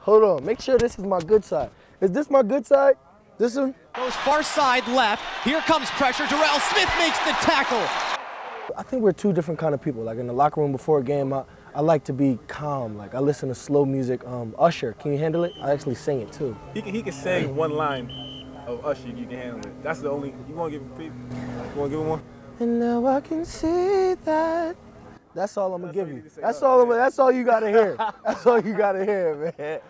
Hold on. Make sure this is my good side. Is this my good side? This one? Goes far side left. Here comes pressure. Derrell Smith makes the tackle. I think we're two different kind of people. Like in the locker room before a game, I, I like to be calm. Like I listen to slow music. Um, Usher, can you handle it? I actually sing it too. He can, he can sing one line of Usher, you can handle it. That's the only, you wanna give him, you wanna give him one? And now I can see that. That's all I'm gonna That's give you you. need to say. That's all. I'm, that's all you gotta hear. That's all you gotta hear, man.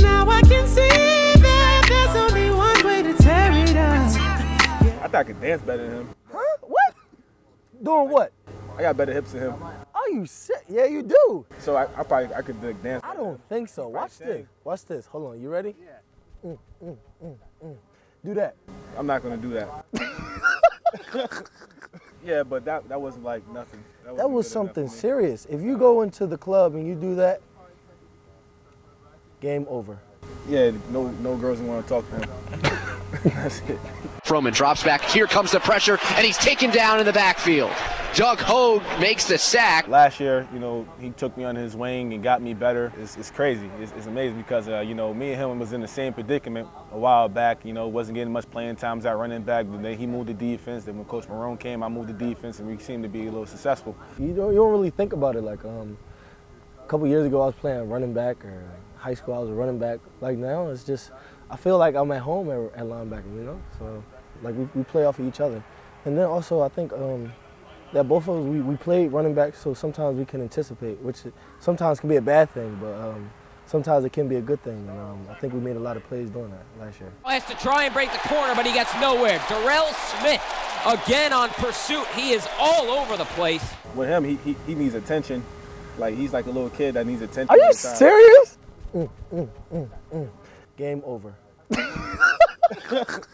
Now I can see that there's only one way to tear it up. I thought I could dance better than him. Huh? What? Doing what? I got better hips than him. Oh, you sick? Yeah, you do. So I, I probably, I could like, dance. I don't think so. Watch sing. this. Watch this. Hold on. You ready? Yeah. Mm, mm, mm, mm. Do that. I'm not gonna do that. yeah, but that, that wasn't like nothing. That wasn't was something serious. If you go into the club and you do that, game over. Yeah, no, no girls want to talk to him. That's it. Froman drops back. Here comes the pressure, and he's taken down in the backfield. Doug Hogue makes the sack. Last year, you know, he took me under his wing and got me better. It's, it's crazy. It's, it's amazing because, uh, you know, me and him was in the same predicament a while back. You know, wasn't getting much playing times at running back. But then he moved the defense. Then when Coach Marrone came, I moved the defense, and we seemed to be a little successful. You don't, you don't really think about it. Like um, a couple years ago, I was playing running back, or high school, I was a running back. Like now, it's just I feel like I'm at home at, at linebacker. You know, so like we, we play off of each other. And then also, I think um, that both of us we, we played running back, so sometimes we can anticipate, which sometimes can be a bad thing, but um, sometimes it can be a good thing. And um, I think we made a lot of plays doing that last year. Has to try and break the corner, but he gets nowhere. Derrell Smith again on pursuit. He is all over the place. With him, he, he, he needs attention. Like he's like a little kid that needs attention. Are you all serious? Mm, mm, mm, mm. Game over.